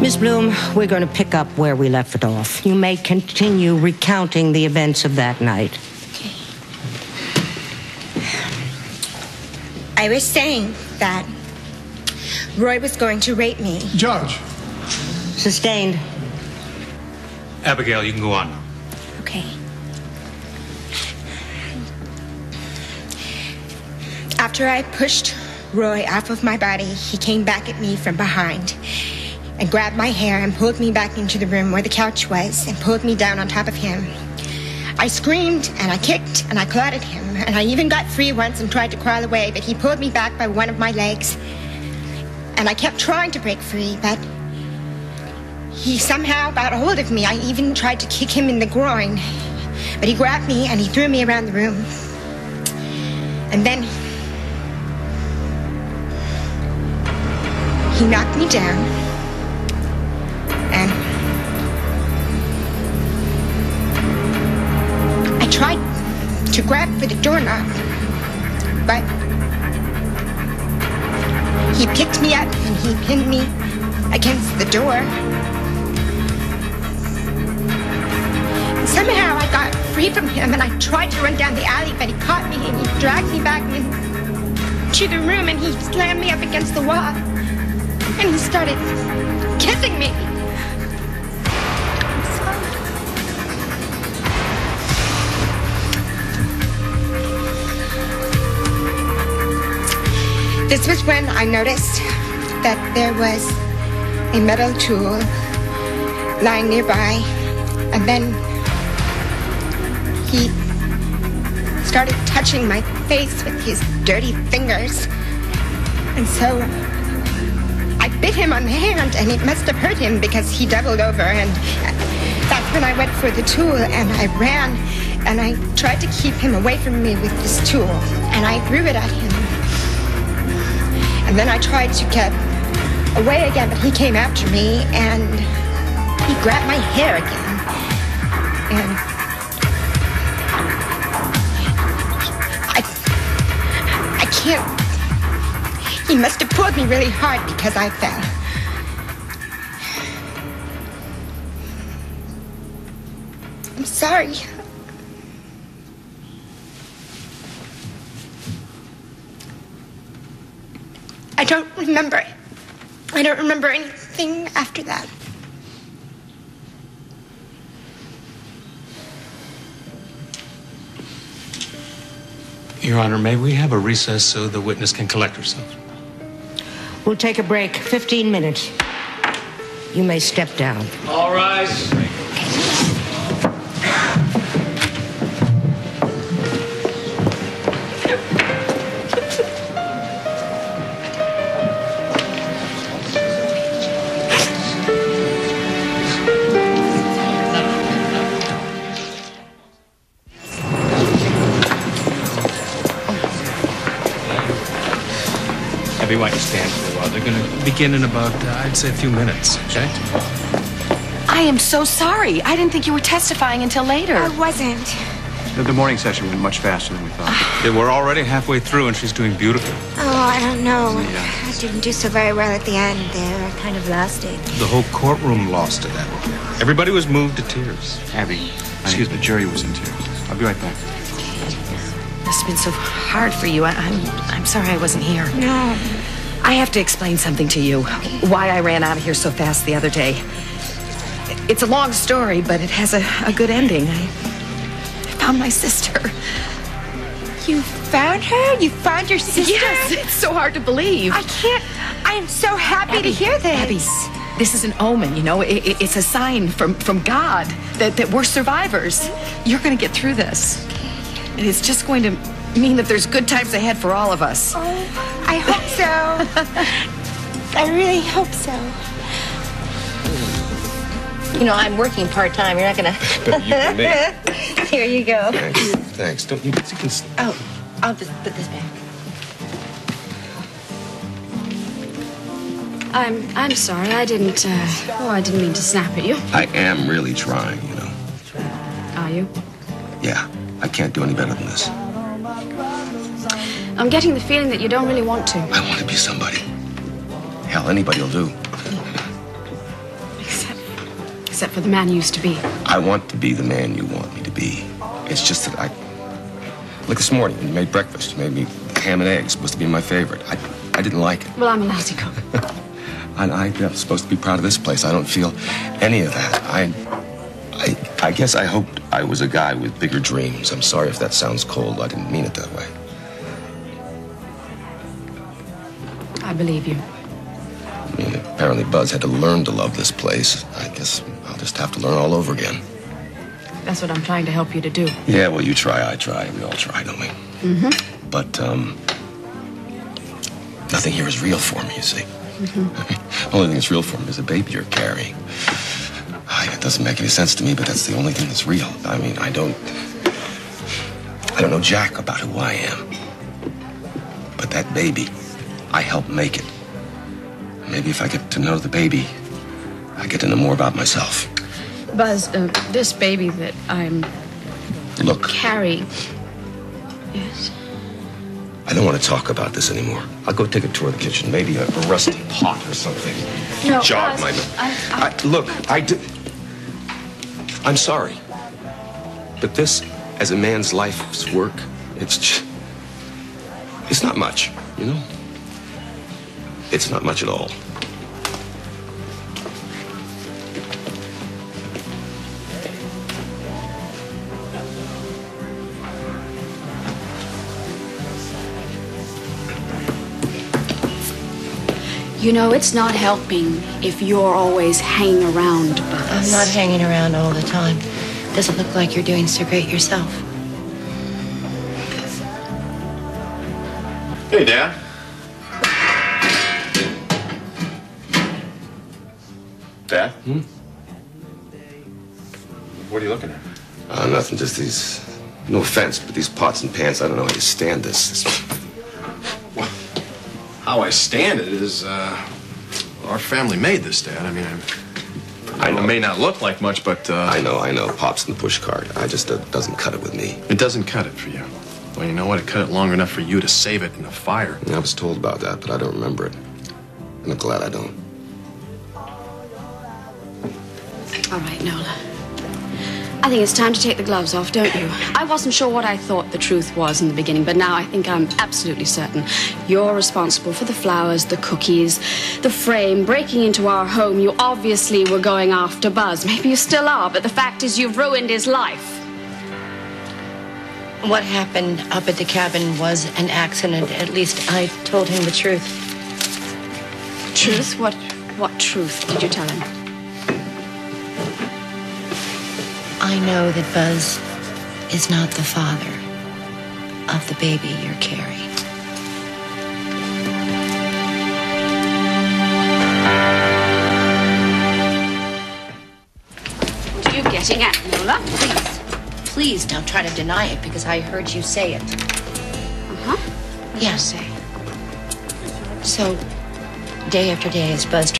Miss Blume, we're going to pick up where we left it off. You may continue recounting the events of that night. Okay. I was saying that Roy was going to rape me. Judge. Sustained. Abigail, you can go on. Okay. After I pushed Roy off of my body, he came back at me from behind and grabbed my hair and pulled me back into the room where the couch was and pulled me down on top of him. I screamed and I kicked and I clawed at him and I even got free once and tried to crawl away, but he pulled me back by one of my legs. And I kept trying to break free, but he somehow got a hold of me. I even tried to kick him in the groin, but he grabbed me and he threw me around the room. And then he knocked me down grab for the doorknob, but he picked me up and he pinned me against the door. Somehow I got free from him and I tried to run down the alley, but he caught me and he dragged me back into the room and he slammed me up against the wall. And he started kissing me. This was when I noticed that there was a metal tool lying nearby, and then he started touching my face with his dirty fingers. And so I bit him on the hand, and it must have hurt him because he doubled over. And that's when I went for the tool, and I ran, and I tried to keep him away from me with this tool, and I threw it at him. And then I tried to get away again, but he came after me and he grabbed my hair again. And I, I can't. He must have pulled me really hard because I fell. I'm sorry. I don't remember. I don't remember anything after that. Your Honor, may we have a recess so the witness can collect herself? We'll take a break, 15 minutes. You may step down. All rise. Abby, why don't you stand for a while? They're going to begin in about, uh, I'd say, a few minutes, okay? I am so sorry. I didn't think you were testifying until later. I wasn't. The, the morning session went much faster than we thought. Yeah, we're already halfway through, and she's doing beautifully. Oh, I don't know. Yeah. I didn't do so very well at the end there. I kind of lost it. The whole courtroom lost it, Abby. Everybody was moved to tears. Abby, excuse me, the jury was in tears. I'll be right back. Must have been so hard for you. I, I'm, I'm sorry I wasn't here. No. I have to explain something to you. Why I ran out of here so fast the other day. It's a long story, but it has a, a good ending. I found my sister. You found her? You found your sister? Yes, it's so hard to believe. I can't. I am so happy to hear this. Abby, this is an omen, you know. It, it- it's a sign from, from God that, that we're survivors. You're going to get through this. And it's just going to mean that there's good times ahead for all of us. Oh, I hope. I really hope so. You know, I'm working part time. You're not gonna. You. Here you go. Thanks. Thanks. Don't you, you can. Oh, I'll just put this back. I'm I'm sorry. I didn't. Uh, oh, I didn't mean to snap at you. I am really trying, you know. Are you? Yeah, I can't do any better than this. I'm getting the feeling that you don't really want to. I want to be somebody. Hell, anybody will do. except except for the man you used to be. I want to be the man you want me to be. It's just that I. Like this morning, when you made breakfast, you made me ham and eggs, supposed to be my favorite. I, I didn't like it. Well, I'm a lousy cook. And I, I'm supposed to be proud of this place. I don't feel any of that. I, I, I guess I hoped I was a guy with bigger dreams. I'm sorry if that sounds cold. I didn't mean it that way. Believe you. I mean, apparently Buzz had to learn to love this place. I guess I'll just have to learn all over again. That's what I'm trying to help you to do. Yeah, well, you try, I try. We all try, don't we? Mm-hmm. But, um, nothing here is real for me, you see. Mm-hmm. only thing that's real for me is the baby you're carrying. I, it doesn't make any sense to me, but that's the only thing that's real. I mean, I don't. I don't know jack about who I am. But that baby, I helped make it. Maybe if I get to know the baby, I get to know more about myself. Buzz, uh, this baby that I'm Look, carrying. Yes. I don't want to talk about this anymore. I'll go take a tour of the kitchen. Maybe a, a rusty pot or something. No, Jog Buzz, my. I- I, look, I do. I'm sorry, but this, as a man's life's work, it's just, it's not much, you know. It's not much at all. You know, it's not helping if you're always hanging around, Buzz. I'm not hanging around all the time. Doesn't look like you're doing so great yourself. Hey, Dad. Dad? Hmm? What are you looking at? Uh, nothing, just these. No offense, but these pots and pans. I don't know how you stand this. This- How I stand it is, uh, our family made this, Dad. I mean, I, I know. it may not look like much, but uh, I know, I know. Pops in the push cart. I just uh, doesn't cut it with me. it doesn't cut it for you. Well, you know what? It cut it long enough for you to save it in a fire. I was told about that, but I don't remember it. And I'm glad I don't. All right, Nola. I think it's time to take the gloves off, don't you? I wasn't sure what I thought the truth was in the beginning, but now I think I'm absolutely certain. You're responsible for the flowers, the cookies, the frame, breaking into our home. You obviously were going after Buzz. Maybe you still are, but the fact is you've ruined his life. What happened up at the cabin was an accident. At least I told him the truth. Truth? What what truth did you tell him? I know that Buzz is not the father of the baby you're carrying. What are you getting at, Nola? Please, please don't try to deny it because I heard you say it. Uh-huh. What did Yes. say? So, day after day, as Buzz